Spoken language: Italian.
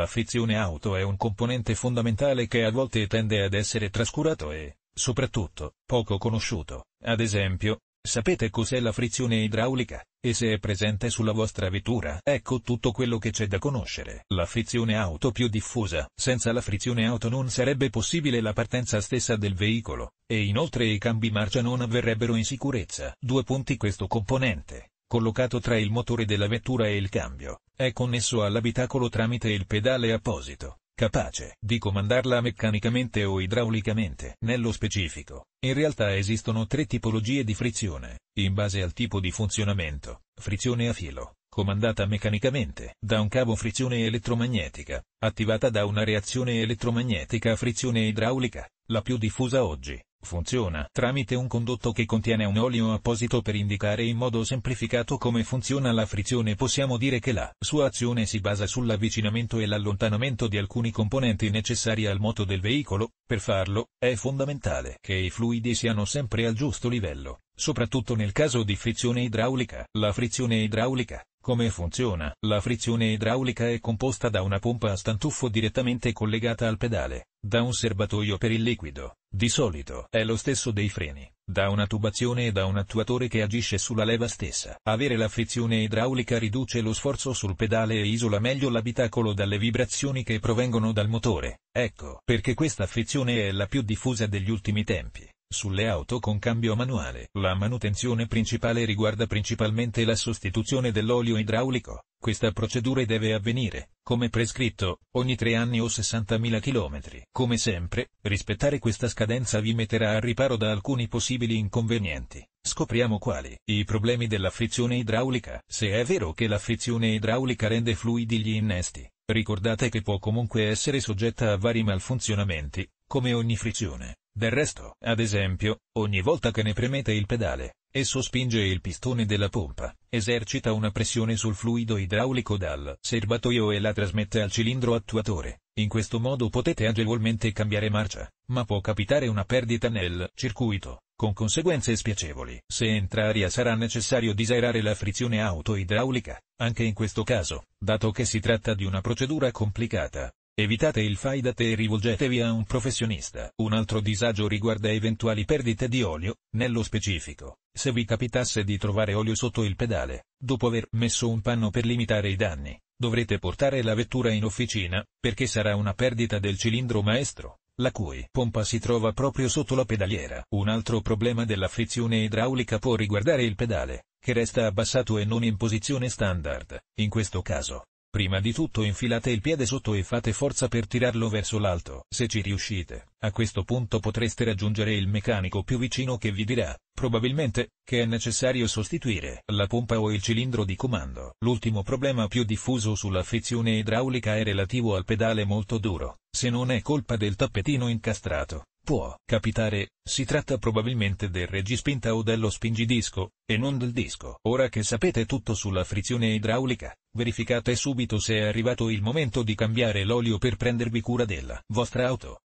La frizione auto è un componente fondamentale che a volte tende ad essere trascurato e, soprattutto, poco conosciuto. Ad esempio, Sapete cos'è la frizione idraulica? E se è presente sulla vostra vettura? Ecco tutto quello che c'è da conoscere. La frizione auto più diffusa. Senza la frizione auto non sarebbe possibile la partenza stessa del veicolo, e inoltre i cambi marcia non avverrebbero in sicurezza. Due punti questo componente, collocato tra il motore della vettura e il cambio, è connesso all'abitacolo tramite il pedale apposito capace di comandarla meccanicamente o idraulicamente. Nello specifico, in realtà esistono tre tipologie di frizione, in base al tipo di funzionamento, frizione a filo, comandata meccanicamente, da un cavo frizione elettromagnetica, attivata da una reazione elettromagnetica a frizione idraulica, la più diffusa oggi, Funziona tramite un condotto che contiene un olio apposito per indicare in modo semplificato come funziona la frizione. Possiamo dire che la sua azione si basa sull'avvicinamento e l'allontanamento di alcuni componenti necessari al moto del veicolo. Per farlo, è fondamentale che i fluidi siano sempre al giusto livello, soprattutto nel caso di frizione idraulica. La frizione idraulica, come funziona? La frizione idraulica è composta da una pompa a stantuffo direttamente collegata al pedale, da un serbatoio per il liquido, di solito è lo stesso dei freni, da una tubazione e da un attuatore che agisce sulla leva stessa. Avere la frizione idraulica riduce lo sforzo sul pedale e isola meglio l'abitacolo dalle vibrazioni che provengono dal motore. Ecco perché questa frizione è la più diffusa degli ultimi tempi. Sulle auto con cambio manuale, la manutenzione principale riguarda principalmente la sostituzione dell'olio idraulico. Questa procedura deve avvenire, come prescritto, ogni 3 anni o 60.000 km. Come sempre, rispettare questa scadenza vi metterà al riparo da alcuni possibili inconvenienti. Scopriamo quali. I problemi della frizione idraulica. Se è vero che la frizione idraulica rende fluidi gli innesti, ricordate che può comunque essere soggetta a vari malfunzionamenti, come ogni frizione. Del resto, ad esempio, ogni volta che ne premete il pedale, esso spinge il pistone della pompa, esercita una pressione sul fluido idraulico dal serbatoio e la trasmette al cilindro attuatore. In questo modo potete agevolmente cambiare marcia, ma può capitare una perdita nel circuito, con conseguenze spiacevoli. Se entra aria sarà necessario disaerare la frizione auto idraulica, anche in questo caso, dato che si tratta di una procedura complicata, Evitate il fai da te e rivolgetevi a un professionista. Un altro disagio riguarda eventuali perdite di olio, nello specifico, se vi capitasse di trovare olio sotto il pedale, dopo aver messo un panno per limitare i danni, dovrete portare la vettura in officina, perché sarà una perdita del cilindro maestro, la cui pompa si trova proprio sotto la pedaliera. Un altro problema della frizione idraulica può riguardare il pedale, che resta abbassato e non in posizione standard. In questo caso, Prima di tutto infilate il piede sotto e fate forza per tirarlo verso l'alto. Se ci riuscite, a questo punto potreste raggiungere il meccanico più vicino che vi dirà, probabilmente, che è necessario sostituire la pompa o il cilindro di comando. L'ultimo problema più diffuso sulla frizione idraulica è relativo al pedale molto duro. Se non è colpa del tappetino incastrato, Può capitare, si tratta probabilmente del reggispinta o dello spingidisco, e non del disco. Ora che sapete tutto sulla frizione idraulica, verificate subito se è arrivato il momento di cambiare l'olio per prendervi cura della vostra auto.